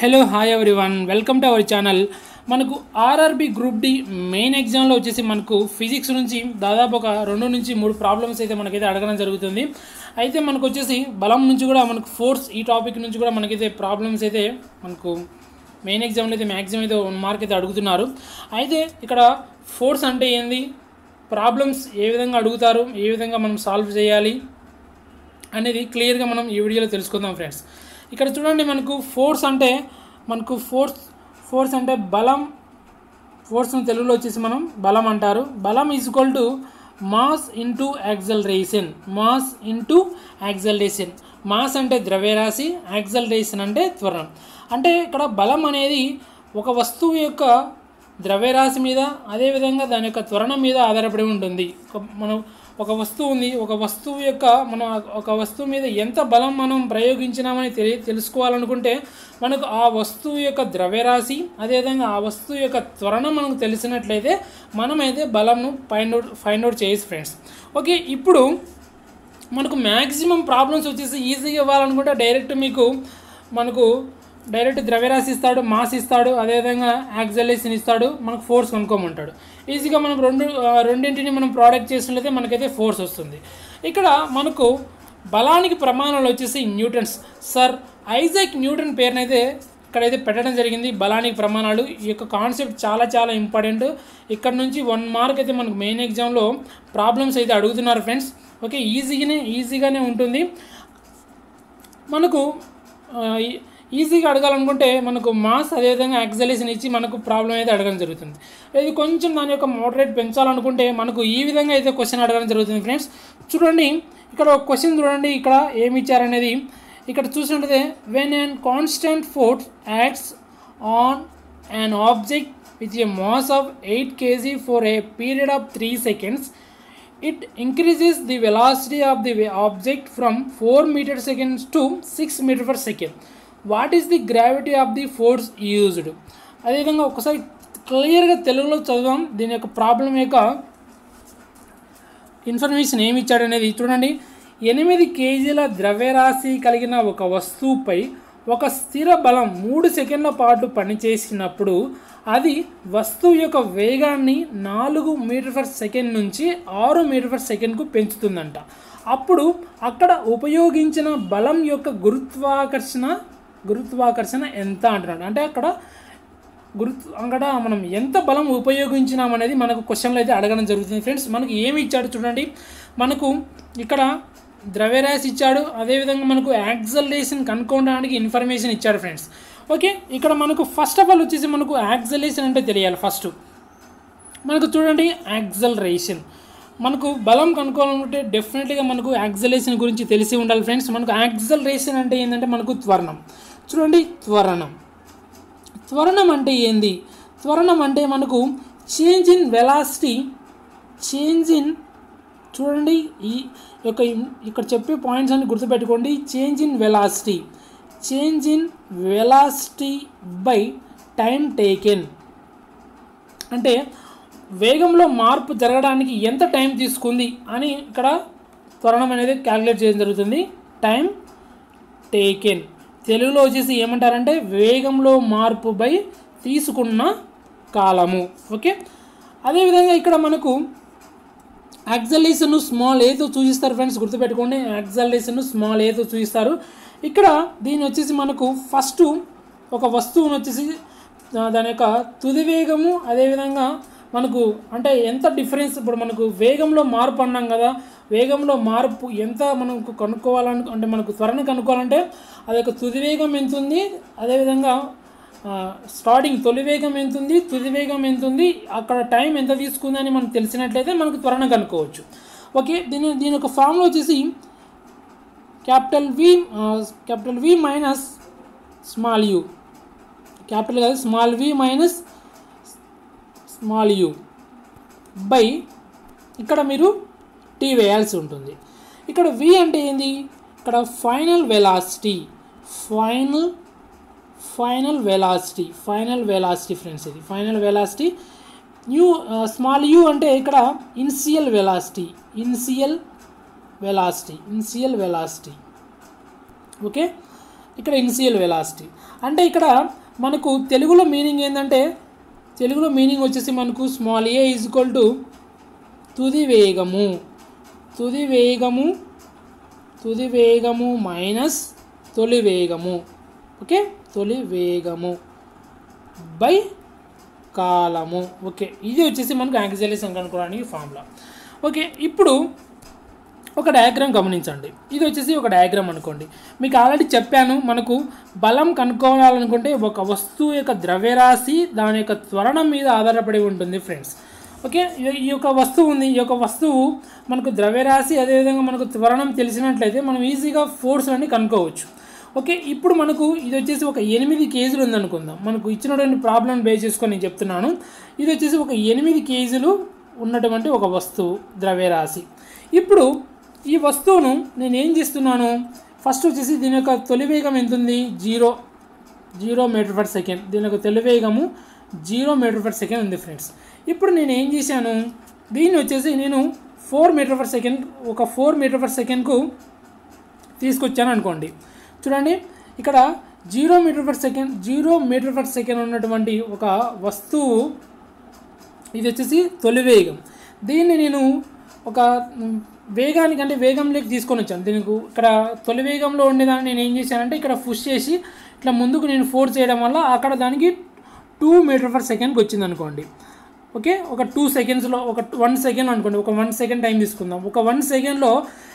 Hello hi everyone welcome to our channel మనకు RRB group D main ఎగ్జామ్లో వచ్చేసి మనకు ఫిజిక్స్ నుంచి దాదాపు ఒక రెండు నుంచి మూడు ప్రాబ్లమ్స్ అయితే మనకైతే అడగడం జరుగుతుంది. అయితే మనకు వచ్చేసి బలం నుంచి కూడా మనకు ఫోర్స్ ఈ టాపిక్ నుంచి కూడా మనకైతే ప్రాబ్లమ్స్ అయితే మనకు మెయిన్ ఎగ్జామ్లో అయితే మ్యాక్సిమం అయితే వన్ మార్క్ అయితే అడుగుతున్నారు. అయితే ఇక్కడ ఫోర్స్ అంటే ఏంది? ప్రాబ్లమ్స్ ఏ విధంగా అడుగుతారు? ఏ విధంగా మనం సాల్వ్ చేయాలి? అనేది క్లియర్గా మనం ఈ వీడియోలో తెలుసుకుందాం ఫ్రెండ్స్ ఇక్కడ చూడండి మనకు ఫోర్స్ అంటే మనకు ఫోర్స్ ఫోర్స్ అంటే బలం. ఫోర్స్ను తెలుగులో వచ్చేసి మనం బలం అంటారు. బలం is equal to mass into acceleration mass into acceleration mass అంటే ద్రవ్యరాశి యాక్సలరేషన్ అంటే త్వరణం. అంటే ఇక్కడ బలం అనేది ఒక వస్తువు యొక్క ద్రవ్యరాశి మీద అదేవిధంగా దాని యొక్క త్వరణం మీద ఆధారపడి ఉంటుంది. మనం ఒక వస్తువు ఉంది ఒక వస్తువు యొక్క మనం ఒక వస్తువు మీద ఎంత బలం మనం ప్రయోగించినామని తెలి తెలుసుకోవాలనుకుంటే మనకు ఆ వస్తువు యొక్క ద్రవ్యరాశి అదేవిధంగా ఆ వస్తువు యొక్క త్వరణం మనకు తెలిసినట్లయితే మనమైతే బలంను ఫైండ్ అవుట్ ఫైండ్ అవుట్ చేయొచ్చు ఫ్రెండ్స్. ఓకే ఇప్పుడు మనకు మ్యాక్సిమం ప్రాబ్లమ్స్ వచ్చేసి ఈజీగా ఇవ్వాలనుకుంటే డైరెక్ట్ మీకు మనకు డైరెక్ట్ ద్రవ్యరాశి ఇస్తాడు మాస్ ఇస్తాడు అదేవిధంగా యాక్సలేషన్ ఇస్తాడు మనకు ఫోర్స్ కనుక్కోమంటాడు. ఈజీగా మనం రెండు రెండింటిని మనం ప్రోడక్ట్ చేసినట్లయితే మనకైతే ఫోర్స్ వస్తుంది. ఇక్కడ మనకు బలానికి ప్రమాణాలు వచ్చేసి న్యూటన్స్. సార్ ఐజాక్ న్యూటన్ పేరునైతే ఇక్కడైతే పెట్టడం జరిగింది బలానికి ప్రమాణాలు. ఈ యొక్క కాన్సెప్ట్ చాలా చాలా ఇంపార్టెంట్. ఇక్కడ నుంచి వన్ మార్క్ అయితే మనకు మెయిన్ ఎగ్జామ్లో ప్రాబ్లమ్స్ అయితే అడుగుతున్నారు ఫ్రెండ్స్. ఓకే ఈజీగానే ఈజీగానే ఉంటుంది. మనకు ఈజీగా అడగాలనుకుంటే మనకు మాస్ అదేవిధంగా యాక్సలేషన్ ఇచ్చి మనకు ప్రాబ్లం అయితే అడగడం జరుగుతుంది. ఇది కొంచెం దాని యొక్క మోడరేట్ పెంచాలనుకుంటే మనకు ఈ విధంగా అయితే క్వశ్చన్ అడగడం జరుగుతుంది ఫ్రెండ్స్ చూడండి ఇక్కడ ఒక క్వశ్చన్ చూడండి ఇక్కడ ఏమి ఇచ్చారనేది. ఇక్కడ చూసినట్లయితే when and constant force acts on an object with a mass of 8 kg for a period of 3 seconds it increases the velocity of the object object from 4 meter seconds to 6 meter per second. What is the gravity of the force used? అదేవిధంగా ఒకసారి క్లియర్గా తెలుగులో చదవడం దీని యొక్క problem యొక్క information ఏమి ఇచ్చాడు అనేది చూడండి. ఎనిమిది కేజీల ద్రవ్యరాశి కలిగిన ఒక వస్తువుపై ఒక స్థిర బలం మూడు సెకండ్ల పాటు పనిచేసినప్పుడు అది వస్తువు యొక్క వేగాన్ని నాలుగు మీటర్ పర్ సెకండ్ నుంచి ఆరు మీటర్ పర్ సెకండ్కు పెంచుతుందంట. అప్పుడు అక్కడ ఉపయోగించిన బలం యొక్క గురుత్వాకర్షణ గురుత్వాకర్షణ ఎంత అంటున్నాడు? అంటే అక్కడ గుర్తు అక్కడ మనం ఎంత బలం ఉపయోగించినాం అనేది మనకు క్వశ్చన్లో అయితే అడగడం జరుగుతుంది. ఫ్రెండ్స్ మనకు ఏమి ఇచ్చాడు చూడండి. మనకు ఇక్కడ ద్రవ్యరాశి ఇచ్చాడు. అదేవిధంగా మనకు యాక్సలేషన్ కనుక్కోవడానికి ఇన్ఫర్మేషన్ ఇచ్చాడు ఫ్రెండ్స్. ఓకే ఇక్కడ మనకు ఫస్ట్ ఆఫ్ ఆల్ వచ్చేసి మనకు యాక్సలేషన్ అంటే తెలియాలి ఫస్ట్. మనకు చూడండి యాక్సలరేషన్. మనకు బలం కనుక్కోవాలంటే డెఫినెట్గా మనకు యాక్సలేషన్ గురించి తెలిసి ఉండాలి ఫ్రెండ్స్. మనకు యాక్సలరేషన్ అంటే ఏంటంటే మనకు త్వరణం. చూడండి త్వరణం. త్వరణం అంటే ఏంది? త్వరణం అంటే మనకు change in velocity change in చూడండి ఈ యొక్క ఇక్కడ చెప్పే పాయింట్స్ అన్ని గుర్తుపెట్టుకోండి. Change in velocity change in velocity by time taken అంటే వేగంలో మార్పు జరగడానికి ఎంత టైం తీసుకుంది అని ఇక్కడ త్వరణం అనేది క్యాలిక్యులేట్ చేయడం జరుగుతుంది. టైం టేకెన్ తెలుగులో వచ్చేసి ఏమంటారంటే వేగంలో మార్పు బై తీసుకున్న కాలము. ఓకే? అదేవిధంగా ఇక్కడ మనకు యాక్సలేషన్ స్మాల్ ఏతో చూపిస్తారు ఫ్రెండ్స్ గుర్తుపెట్టుకోండి. యాక్సలేషన్ స్మాల్ ఏతో చూపిస్తారు. ఇక్కడ దీని వచ్చేసి మనకు ఫస్ట్ ఒక వస్తువును వచ్చేసి దాని యొక్క తుది వేగము అదేవిధంగా మనకు అంటే ఎంత డిఫరెన్స్ ఇప్పుడు మనకు వేగంలో మార్పు అన్నాం కదా వేగంలో మార్పు ఎంత మనకు కనుక్కోవాలను అంటే మనకు త్వరను కనుక్కోవాలంటే అది యొక్క తుది వేగం ఎంత ఉంది? అదేవిధంగా స్టార్టింగ్ తొలి వేగం ఎంత ఉంది? తుది వేగం ఎంత ఉంది? అక్కడ టైం ఎంత తీసుకుందని మనకు తెలిసినట్లయితే మనకు త్వరణ కనుక్కోవచ్చు. ఓకే దీని దీని యొక్క ఫామ్లో వచ్చేసి capital V capital V minus small U capital కాదు small V minus small U by ఇక్కడ మీరు టీ వేయాల్సి ఉంటుంది. ఇక్కడ వి అంటే ఏంది? ఇక్కడ final velocity final final velocity final velocity friends ఇది. Final velocity u small u అంటే ఇక్కడ initial velocity initial velocity initial velocity okay ఇక్కడ ఇన్సియల్ వెలాసిటీ అంటే ఇక్కడ మనకు తెలుగులో మీనింగ్ ఏంటంటే తెలుగులో మీనింగ్ వచ్చేసి మనకు small A is equal to తుది వేగము. తుది వేగము తుది వేగము మైనస్ తొలి వేగము. ఓకే? తొలి వేగము బై కాలము. ఓకే? ఇది వచ్చేసి మనకు యాంగ్జైలేషన్ కనుక్కోవడానికి ఫార్ములా. ఓకే? ఇప్పుడు ఒక డయాగ్రామ్ గమనించండి. ఇది వచ్చేసి ఒక డయాగ్రామ్ అనుకోండి. మీకు ఆల్రెడీ చెప్పాను మనకు బలం కనుక్కోవాలనుకుంటే ఒక వస్తువు యొక్క ద్రవ్యరాశి దాని యొక్క త్వరణం మీద ఆధారపడి ఉంటుంది ఫ్రెండ్స్. ఓకే? ఈ- యొక్క వస్తువు ఉంది. ఈ యొక్క వస్తువు మనకు ద్రవ్యరాశి అదేవిధంగా మనకు త్వరణం తెలిసినట్లయితే మనం ఈజీగా ఫోర్స్ అని కనుక్కోవచ్చు. ఓకే? ఇప్పుడు మనకు ఇది వచ్చేసి ఒక ఎనిమిది కేజీలు ఉందనుకుందాం. మనకు ఇచ్చినటువంటి ప్రాబ్లం బేస్ చేసుకొని నేను చెప్తున్నాను. ఇది వచ్చేసి ఒక ఎనిమిది కేజీలు ఉన్నటువంటి ఒక వస్తువు ద్రవ్యరాశి. ఇప్పుడు ఈ వస్తువును నేను ఏం చేస్తున్నాను? ఫస్ట్ వచ్చేసి దీని యొక్క తొలి వేగం ఎంత ఉంది zero. Zero meter per second. దీని యొక్క తొలి వేగము జీరో మీటర్ పర్ సెకండ్ ఉంది ఫ్రెండ్స్ ఇప్పుడు నేను ఏం చేశాను? దీన్ని వచ్చేసి నేను ఫోర్ మీటర్ పర్ సెకండ్ ఒక ఫోర్ మీటర్ పర్ సెకండ్కు తీసుకొచ్చాను అనుకోండి. చూడండి ఇక్కడ zero meter per second zero meter per second ఉన్నటువంటి ఒక వస్తువు ఇది వచ్చేసి తొలి వేగం. దీన్ని నేను ఒక వేగానికి అంటే వేగంలోకి తీసుకొని వచ్చాను. దీనికి ఇక్కడ తొలి వేగంలో ఉండేదాన్ని నేను ఏం చేశానంటే ఇక్కడ పుష్ చేసి ఇట్లా ముందుకు నేను ఫోర్స్ చేయడం వల్ల అక్కడ దానికి టూ మీటర్ పర్ సెకండ్కి వచ్చింది అనుకోండి ఓకే? ఒక టూ సెకండ్స్లో ఒక వన్ సెకండ్ అనుకోండి. ఒక వన్ సెకండ్ టైం తీసుకుందాం. ఒక వన్ సెకండ్లో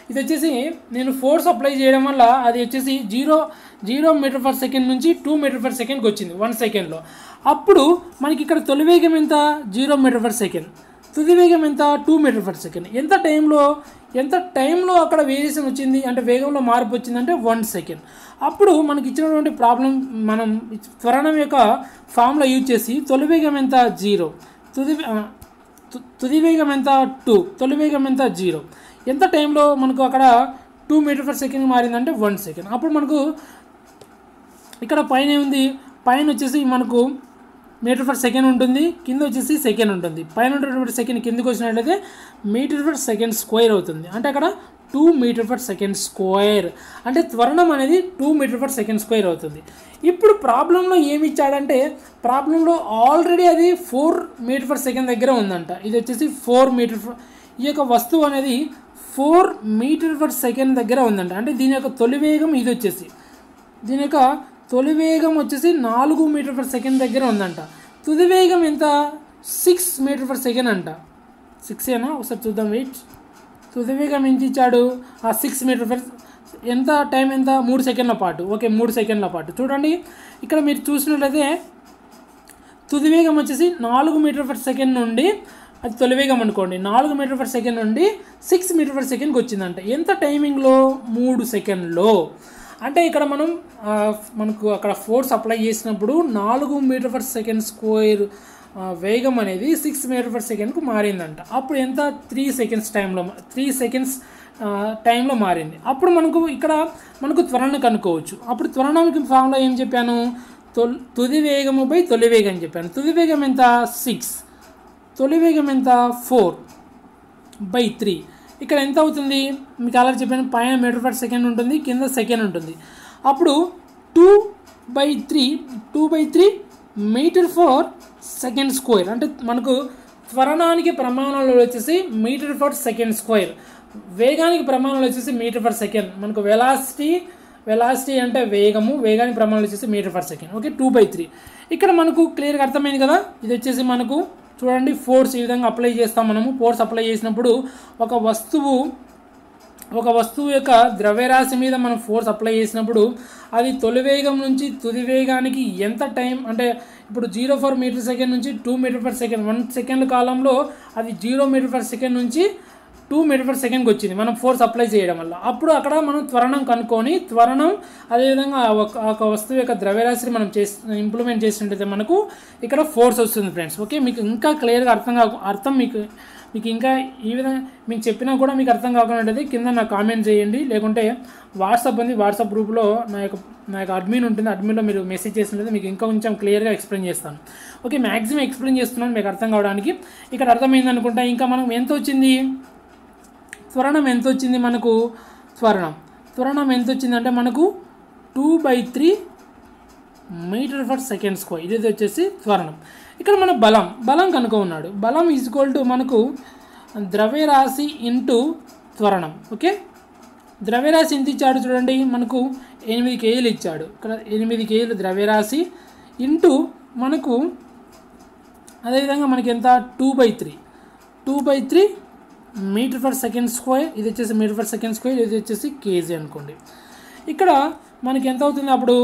ఇది వచ్చేసి నేను ఫోర్స్ అప్లై చేయడం వల్ల అది వచ్చేసి zero zero meter per second నుంచి టూ మీటర్ పర్ సెకండ్కి వచ్చింది. వన్ సెకండ్లో. అప్పుడు మనకి ఇక్కడ తొలివేగం ఎంత? Zero meter per second. తుది వేగం ఎంత టూ మీటర్ పర్ సెకండ్ ఎంత టైంలో ఎంత టైంలో అక్కడ వేరియేషన్ వచ్చింది? అంటే వేగంలో మార్పు వచ్చిందంటే వన్ సెకండ్ అప్పుడు మనకి ఇచ్చినటువంటి ప్రాబ్లం మనం త్వరణం యొక్క ఫామ్లో యూజ్ చేసి తొలి వేగం ఎంత జీరో తుది తు- తుది వేగం ఎంత టూ తొలి వేగం ఎంత జీరో ఎంత టైంలో మనకు అక్కడ టూ మీటర్ పర్ సెకండ్ మారిందంటే వన్ సెకండ్ అప్పుడు మనకు ఇక్కడ పైన ఏముంది? పైన వచ్చేసి మనకు మీటర్ ఫర్ సెకండ్ ఉంటుంది కింద వచ్చేసి సెకండ్ ఉంటుంది. పైన ఉన్నటువంటి సెకండ్ కిందకి వచ్చినట్లయితే మీటర్ ఫర్ సెకండ్ స్క్వేర్ అవుతుంది. అంటే అక్కడ two meter per second square అంటే త్వరణం అనేది two meter per second square అవుతుంది. ఇప్పుడు ప్రాబ్లంలో ఏమి ఇచ్చాడంటే ప్రాబ్లంలో ఆల్రెడీ అది ఫోర్ మీటర్ పర్ సెకండ్ దగ్గర ఉందంట. ఇది వచ్చేసి ఫోర్ మీటర్ ఈ యొక్క వస్తువు అనేది ఫోర్ మీటర్ పర్ సెకండ్ దగ్గర ఉందంట. అంటే దీని యొక్క తొలి వేగం ఇది వచ్చేసి. దీని యొక్క తొలి వేగం వచ్చేసి నాలుగు మీటర్ పర్ సెకండ్ దగ్గర ఉందంట. తుది వేగం ఎంత? సిక్స్ మీటర్ పర్ సెకండ్ అంట. సిక్స్ ఏనా? ఒకసారి చూద్దాం వెయిట్ తుది వేగం ఎంత ఇచ్చాడు? ఆ సిక్స్ మీటర్ పర్ ఎంత? టైం ఎంత? మూడు సెకండ్ల పాటు. ఓకే మూడు సెకండ్ల పాటు. చూడండి ఇక్కడ మీరు చూసినట్లయితే తుది వేగం వచ్చేసి నాలుగు మీటర్ పర్ సెకండ్ నుండి అది తొలి వేగం అనుకోండి నాలుగు మీటర్ పర్ సెకండ్ నుండి సిక్స్ మీటర్ పర్ సెకండ్కి వచ్చిందంట. ఎంత టైమింగ్లో మూడు సెకండ్లో. అంటే ఇక్కడ మనం మనకు అక్కడ ఫోర్స్ అప్లై చేసినప్పుడు నాలుగు మీటర్ పర్ సెకండ్ స్క్వేర్ వేగం అనేది సిక్స్ మీటర్ పర్ సెకండ్కు మారిందంట. అప్పుడు ఎంత? త్రీ సెకండ్స్ టైంలో త్రీ సెకండ్స్ టైంలో మారింది. అప్పుడు మనకు ఇక్కడ మనకు త్వరణ కనుక్కోవచ్చు. అప్పుడు త్వరణంకి ఫామ్లో ఏం చెప్పాను? తొలి తుది వేగము బై తొలి వేగం చెప్పాను. తుది వేగం ఎంత? సిక్స్. తొలి వేగం ఎంత? Four by three. ఇక్కడ ఎంత అవుతుంది? మీకు అలా చెప్పాను పైన మీటర్ పర్ సెకండ్ ఉంటుంది కింద సెకండ్ ఉంటుంది. అప్పుడు two by three two by three metre per second square అంటే మనకు త్వరణానికి ప్రమాణాలు వచ్చేసి మీటర్ ఫర్ సెకండ్ స్క్వేర్ వేగానికి ప్రమాణాలు వచ్చేసి మీటర్ ఫర్ సెకండ్ మనకు వెలాసిటీ వెలాసిటీ అంటే వేగము వేగానికి ప్రమాణాలు వచ్చేసి metre per second okay two by three ఇక్కడ మనకు క్లియర్గా అర్థమైంది కదా? ఇది వచ్చేసి మనకు చూడండి ఫోర్స్ ఈ విధంగా అప్లై చేస్తాం మనము. ఫోర్స్ అప్లై చేసినప్పుడు ఒక వస్తువు ఒక వస్తువు యొక్క ద్రవ్యరాశి మీద మనం ఫోర్స్ అప్లై చేసినప్పుడు అది తొలి వేగం నుంచి తుది వేగానికి ఎంత టైం అంటే ఇప్పుడు జీరో ఫోర్ మీటర్ సెకండ్ నుంచి two metre per second one second కాలంలో అది జీరో మీటర్ పర్ సెకండ్ నుంచి టూ మీటర్ పర్ సెకండ్కి వచ్చింది. మనం ఫోర్స్ అప్లై చేయడం వల్ల. అప్పుడు అక్కడ మనం త్వరణం కనుక్కొని త్వరణం అదేవిధంగా ఒక ఒక వస్తువు యొక్క ద్రవ్యరాశిని మనం చేసి ఇంప్లిమెంట్ చేసినట్టయితే మనకు ఇక్కడ ఫోర్స్ వస్తుంది ఫ్రెండ్స్ ఓకే మీకు ఇంకా క్లియర్గా అర్థం కాకు అర్థం మీకు మీకు ఇంకా ఈ విధంగా మీకు చెప్పినా కూడా మీకు అర్థం కాకుండా కింద నాకు కామెంట్ చేయండి. లేకుంటే వాట్సాప్ ఉంది. వాట్సాప్ గ్రూప్లో నా యొక్క నా యొక్క అడ్మిన్ ఉంటుంది. అడ్మిన్లో మీరు మెసేజ్ చేసినట్లయితే మీకు ఇంకా కొంచెం క్లియర్గా ఎక్స్ప్లెయిన్ చేస్తాను. ఓకే మ్యాక్సిమం ఎక్స్ప్లెయిన్ చేస్తున్నాను. మీకు అర్థం కావడానికి. ఇక్కడ అర్థమైంది అనుకుంటా ఇంకా మనం ఎంత వచ్చింది? త్వరణం ఎంత వచ్చింది మనకు? త్వరణం. త్వరణం ఎంత వచ్చిందంటే మనకు two by three metre per second square. ఇది వచ్చేసి త్వరణం. ఇక్కడ మన బలం. బలం కనుక ఉన్నాడు. బలం ఈజ్ ఈక్వల్ టు మనకు ద్రవ్యరాశి ఇంటూ త్వరణం. ఓకే? ద్రవ్యరాశి ఎంత ఇచ్చాడు చూడండి. మనకు ఎనిమిది కేజీలు ఇచ్చాడు. ఇక్కడ ఎనిమిది కేజీలు ద్రవ్యరాశి ఇంటూ మనకు అదేవిధంగా మనకి ఎంత? Two by three. Two by three metre per second square ఇది వచ్చేసి మీటర్ ఫర్ సెకండ్ స్క్వేర్ ఇది వచ్చేసి కేజీ అనుకోండి. ఇక్కడ మనకి ఎంత అవుతుంది అప్పుడు?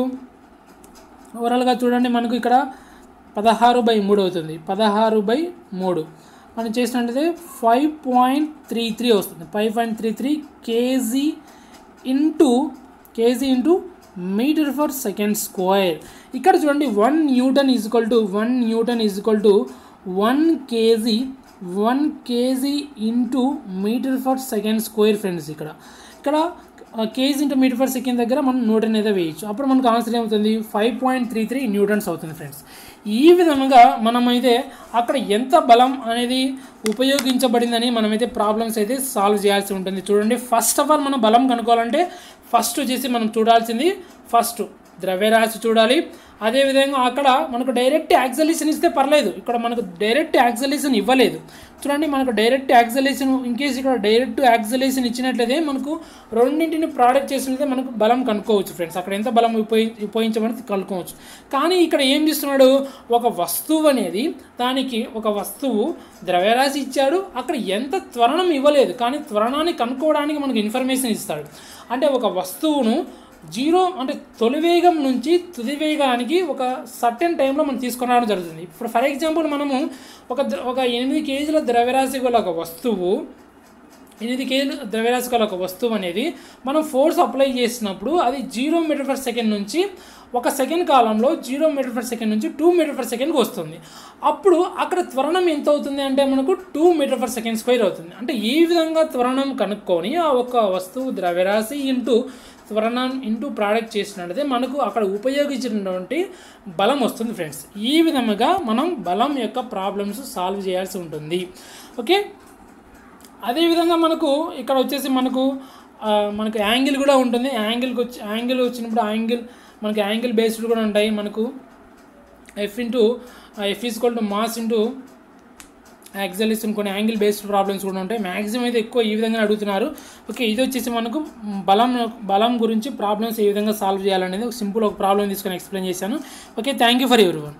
ఓవరాల్గా చూడండి మనకు ఇక్కడ పదహారు బై మూడు అవుతుంది. పదహారు బై మూడు. మనం చేసినట్లయితే ఫైవ్ పాయింట్ త్రీ త్రీ వస్తుంది. Five point three three kg into kg into metre per second square. ఇక్కడ చూడండి one newton is equal to one newton is equal to one kg one kg into metre per second square friends ఇక్కడ. ఇక్కడ kg into metre per second దగ్గర మనం newton అయితే వేయచ్చు. అప్పుడు మనకు ఆన్సర్ ఏమవుతుంది? Five point three three newtons అవుతుంది ఫ్రెండ్స్. ఈ విధంగా మనమైతే అక్కడ ఎంత బలం అనేది ఉపయోగించబడిందని మనమైతే ప్రాబ్లమ్స్ అయితే సాల్వ్ చేయాల్సి ఉంటుంది. చూడండి ఫస్ట్ ఆఫ్ ఆల్ మనం బలం కనుక్కోవాలంటే ఫస్ట్ వచ్చేసి మనం చూడాల్సింది ఫస్ట్. ద్రవ్యరాశి చూడాలి. అదేవిధంగా అక్కడ మనకు డైరెక్ట్ యాక్సలేషన్ ఇస్తే పర్లేదు. ఇక్కడ మనకు డైరెక్ట్ యాక్సలేషన్ ఇవ్వలేదు. చూడండి మనకు డైరెక్ట్ యాక్సలేషన్ ఇన్ కేసు ఇక్కడ డైరెక్ట్ యాక్సలేషన్ ఇచ్చినట్లయితే మనకు రెండింటిని ప్రోడక్ట్ చేసినట్లయితే మనకు బలం కనుక్కోవచ్చు ఫ్రెండ్స్ అక్కడ ఎంత బలం ఉపయోగి ఉపయోగించమని కనుక్కోవచ్చు. కానీ ఇక్కడ ఏం చేస్తున్నాడు? ఒక వస్తువు అనేది దానికి ఒక వస్తువు ద్రవ్యరాశి ఇచ్చాడు. అక్కడ ఎంత త్వరణం ఇవ్వలేదు. కానీ త్వరణాన్ని కనుక్కోవడానికి మనకు ఇన్ఫర్మేషన్ ఇస్తాడు. అంటే ఒక వస్తువును జీరో అంటే తొలి వేగం నుంచి తుది వేగానికి ఒక సర్టెన్ టైంలో మనం తీసుకుని రావడం జరుగుతుంది. ఇప్పుడు ఫర్ ఎగ్జాంపుల్ మనము ఒక ద్ర- ఒక ఎనిమిది కేజీల ద్రవ్యరాశి గల ఒక వస్తువు ఎనిమిది కేజీలు ద్రవ్యరాశి గల ఒక వస్తువు అనేది మనం ఫోర్స్ అప్లై చేసినప్పుడు అది జీరో మీటర్ పర్ సెకండ్ నుంచి ఒక సెకండ్ కాలంలో జీరో మీటర్ పర్ సెకండ్ నుంచి టూ మీటర్ పర్ సెకండ్కి వస్తుంది. అప్పుడు అక్కడ త్వరణం ఎంత అవుతుంది అంటే మనకు two metre per second square అవుతుంది. అంటే ఈ విధంగా త్వరణం కనుక్కొని ఆ ఒక వస్తువు ద్రవ్యరాశి ఇంటూ త్వరణం ఇంటూ ప్రోడక్ట్ చేసినట్లయితే మనకు అక్కడ ఉపయోగించినటువంటి బలం వస్తుంది ఫ్రెండ్స్ ఈ విధముగా మనం బలం యొక్క ప్రాబ్లమ్స్ సాల్వ్ చేయాల్సి ఉంటుంది. ఓకే అదేవిధంగా మనకు ఇక్కడ వచ్చేసి మనకు మనకు యాంగిల్ కూడా ఉంటుంది. యాంగిల్కి వచ్చి యాంగిల్ వచ్చినప్పుడు యాంగిల్ మనకి యాంగిల్ బేస్డ్ కూడా ఉంటాయి. మనకు F into F is to mass into acceleration కొన్ని యాంగిల్ బేస్డ్ ప్రాబ్లమ్స్ కూడా ఉంటాయి. మ్యాక్సిమం అయితే ఎక్కువ ఈ విధంగా అడుగుతున్నారు. ఓకే ఇది వచ్చేసి మనకు బలం బలం గురించి ప్రాబ్లమ్స్ ఏ విధంగా సాల్వ్ చేయాలనేది ఒక సింపుల్ ఒక ప్రాబ్లం తీసుకొని ఎక్స్ప్లెయిన్ చేశాను. Okay thank you for everyone